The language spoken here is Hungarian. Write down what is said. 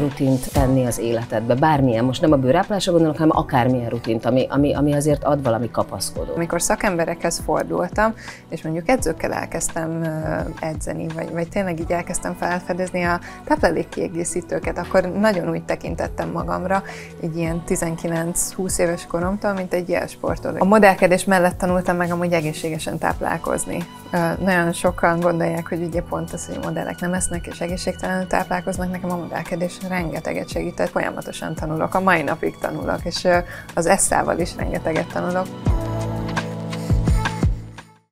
rutint tenni az életedbe? Bármilyen, most nem a bőráplásra gondolok, hanem akármilyen rutint, ami, ami, ami azért ad valami kapaszkodó. Amikor szakemberekhez fordultam, és mondjuk edzőkkel elkezdtem edzeni, vagy, vagy tényleg így elkezdtem felfedezni a táplálékkiegészítőket, akkor nagyon úgy tekintettem magamra, egy ilyen 19-20 éves koromtól, mint egy jelsportoló. A modellkedés mellett tanultam meg amúgy egészségesen táplálkozni. Nagyon sokan gondolják, hogy ugye pont az, hogy a modellek nem esznek és egészségtelenül táplálkoznak, nekem a modellkedés rengeteget segített, folyamatosan tanulok, a mai napig tanulok, és az eszával is rengeteget tanulok.